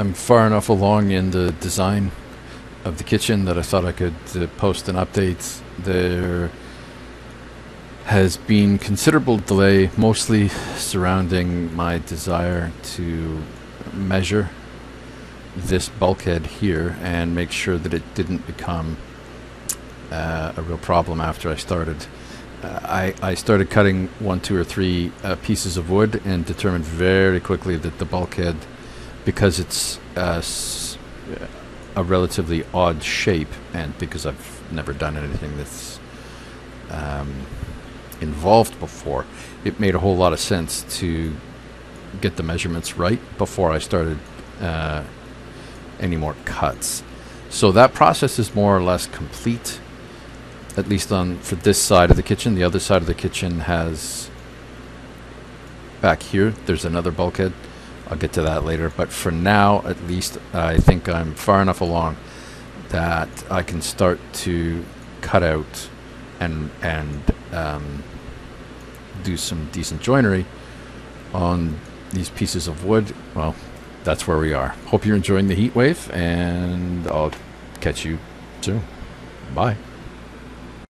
I'm far enough along in the design of the kitchen that I thought I could uh, post an update. There has been considerable delay, mostly surrounding my desire to measure this bulkhead here and make sure that it didn't become uh, a real problem after I started. Uh, I, I started cutting one, two, or three uh, pieces of wood and determined very quickly that the bulkhead, because it's uh, a relatively odd shape, and because I've never done anything that's um, involved before, it made a whole lot of sense to get the measurements right before I started uh, any more cuts. So that process is more or less complete, at least on for this side of the kitchen. The other side of the kitchen has back here. There's another bulkhead. I'll get to that later. But for now, at least, I think I'm far enough along that I can start to cut out and and um, do some decent joinery on these pieces of wood. Well, that's where we are. Hope you're enjoying the heat wave, and I'll catch you soon. Bye.